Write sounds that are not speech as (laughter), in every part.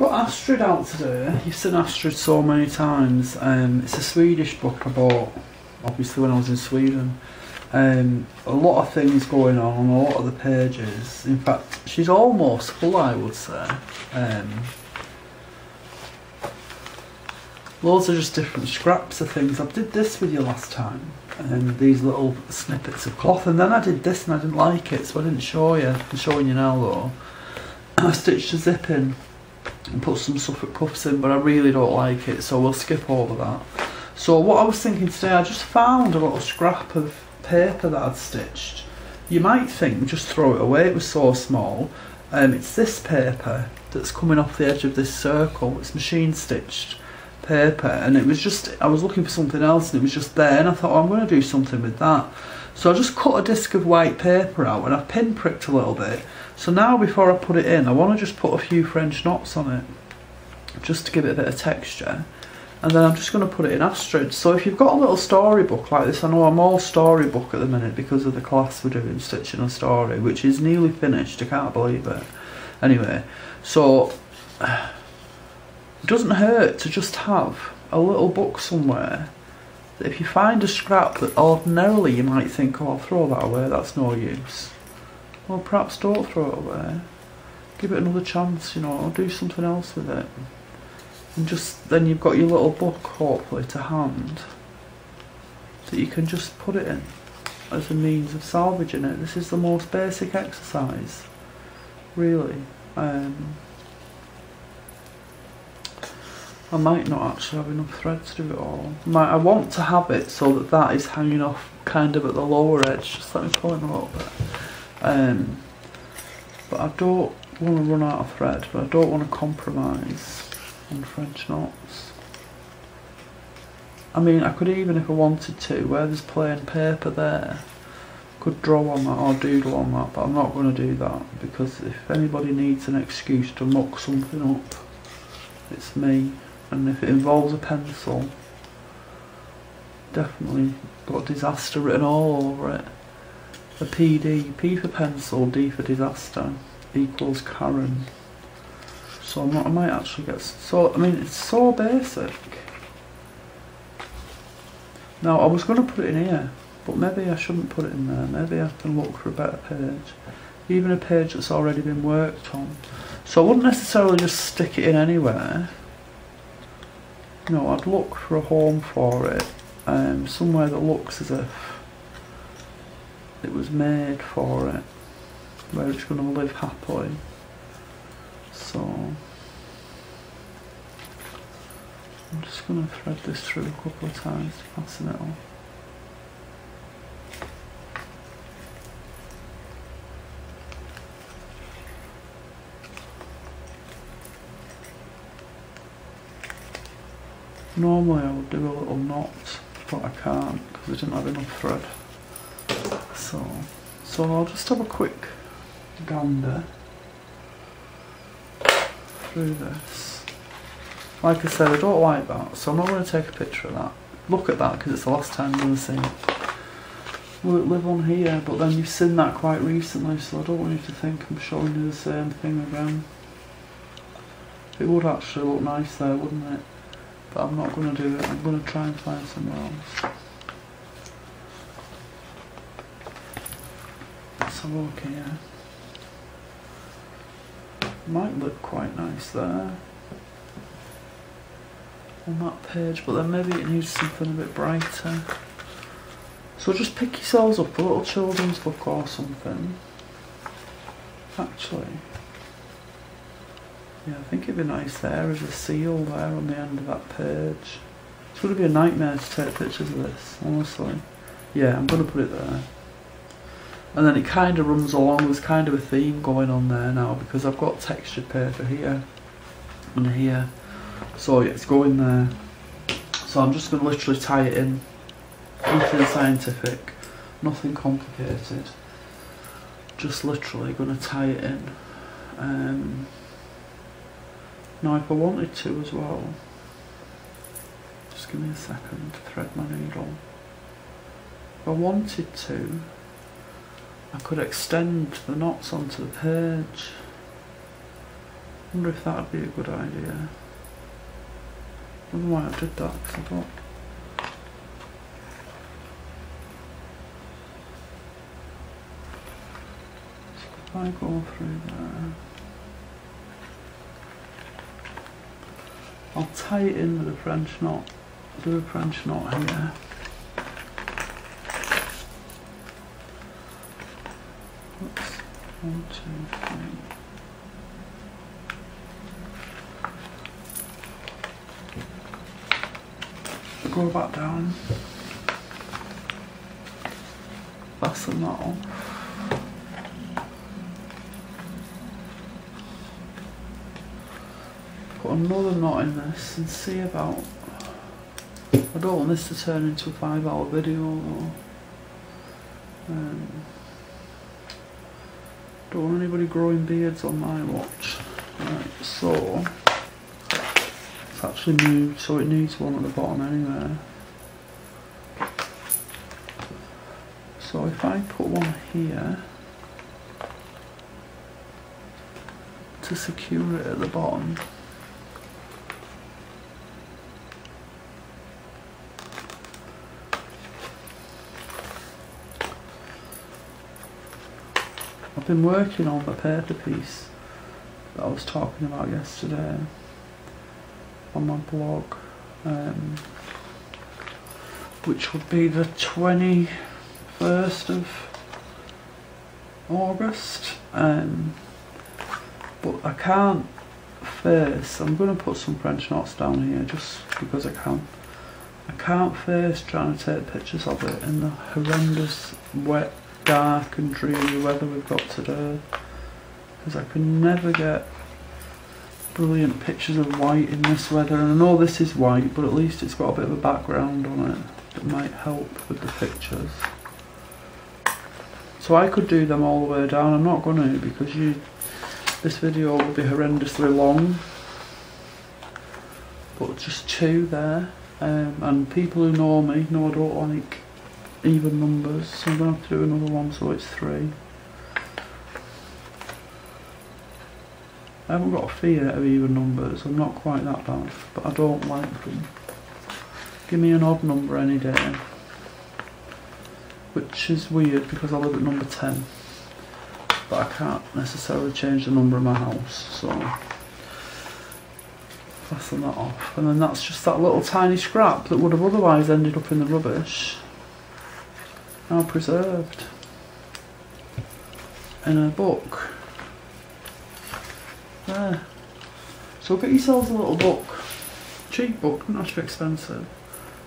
got Astrid out today. You've seen Astrid so many times. Um, it's a Swedish book I bought, obviously when I was in Sweden. Um, a lot of things going on on a lot of the pages. In fact, she's almost full, I would say. Um, loads of just different scraps of things. I did this with you last time, and these little snippets of cloth, and then I did this and I didn't like it, so I didn't show you. I'm showing you now though. (clears throat) I stitched a zip in and put some Suffolk puffs in, but I really don't like it, so we'll skip over that. So what I was thinking today, I just found a little scrap of paper that I'd stitched. You might think just throw it away, it was so small. Um, it's this paper that's coming off the edge of this circle, it's machine stitched paper and it was just, I was looking for something else and it was just there and I thought oh, I'm going to do something with that. So I just cut a disc of white paper out and I pin pricked a little bit. So now before I put it in, I want to just put a few French knots on it, just to give it a bit of texture. And then I'm just going to put it in Astrid. So if you've got a little storybook like this, I know I'm all storybook at the minute because of the class we're doing, Stitching a Story, which is nearly finished, I can't believe it. Anyway, so (sighs) it doesn't hurt to just have a little book somewhere that if you find a scrap that ordinarily you might think, oh, I'll throw that away, that's no use. Well, perhaps don't throw it away. Give it another chance, you know, or do something else with it. And just then you've got your little book, hopefully, to hand that you can just put it in as a means of salvaging it. This is the most basic exercise, really. Um, I might not actually have enough thread to do it all. I want to have it so that that is hanging off kind of at the lower edge. Just let me pull in a little bit. Um, but I don't want to run out of thread, but I don't want to compromise on French knots. I mean, I could even, if I wanted to, where there's plain paper there, could draw on that or doodle on that, but I'm not going to do that because if anybody needs an excuse to muck something up, it's me and if it involves a pencil definitely got disaster written all over it. A PD, P for pencil, D for disaster equals Karen. So not, i might actually get so I mean it's so basic. Now I was going to put it in here but maybe I shouldn't put it in there. Maybe I can look for a better page. Even a page that's already been worked on. So I wouldn't necessarily just stick it in anywhere no, I'd look for a home for it, um, somewhere that looks as if it was made for it, where it's going to live happily. So, I'm just going to thread this through a couple of times to fasten it on. Normally I would do a little knot, but I can't because I didn't have enough thread. So, so I'll just have a quick gander through this. Like I said, I don't like that, so I'm not going to take a picture of that. Look at that because it's the last time you're going to see it. Will it live on here? But then you've seen that quite recently, so I don't want you to think I'm showing you the same thing again. It would actually look nice there, wouldn't it? But I'm not going to do it. I'm going to try and find somewhere else. A look here. Might look quite nice there. On that page, but then maybe it needs something a bit brighter. So just pick yourselves up a little children's book or something. Actually. Yeah, I think it'd be nice there as a seal there on the end of that page. It's going to be a nightmare to take pictures of this, honestly. Yeah, I'm going to put it there. And then it kind of runs along, there's kind of a theme going on there now because I've got textured paper here and here. So yeah, it's going there. So I'm just going to literally tie it in. Nothing scientific, nothing complicated. Just literally going to tie it in. Um, now if I wanted to as well, just give me a second to thread my needle. If I wanted to, I could extend the knots onto the page. wonder if that would be a good idea. I don't know why I did that, 'cause I thought... I go through there... I'll tie it in with a French knot. Do a French knot here. Oops. One, two, three. Go back down. Fasten that on. Put another knot in this and see about. I don't want this to turn into a five hour video though. Um, don't want anybody growing beards on my watch. Right, so it's actually moved, so it needs one at the bottom anyway. So if I put one here to secure it at the bottom. Been working on the paper piece that I was talking about yesterday on my blog, um, which would be the 21st of August. Um, but I can't face, I'm going to put some French knots down here just because I can. I can't face trying to take pictures of it in the horrendous wet dark and dreary weather we've got today. Because I can never get brilliant pictures of white in this weather. And I know this is white but at least it's got a bit of a background on it that might help with the pictures. So I could do them all the way down. I'm not going to because you this video will be horrendously long. But just two there um, and people who know me know I don't like even numbers, so I'm going to have to do another one so it's three. I haven't got a fear of even numbers, I'm not quite that bad, but I don't like them. Give me an odd number any day. Which is weird because I live at number 10. But I can't necessarily change the number of my house, so fasten that off. And then that's just that little tiny scrap that would have otherwise ended up in the rubbish now preserved in a book. There. So get yourselves a little book, cheap book, not too expensive.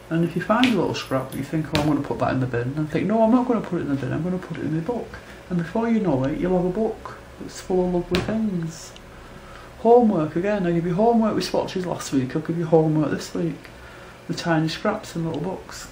And if you find a little scrap you think, oh, I'm going to put that in the bin, and think, no, I'm not going to put it in the bin, I'm going to put it in the book. And before you know it, you'll have a book that's full of lovely things. Homework, again, I gave you homework with swatches last week, I'll give you homework this week. The tiny scraps in little books.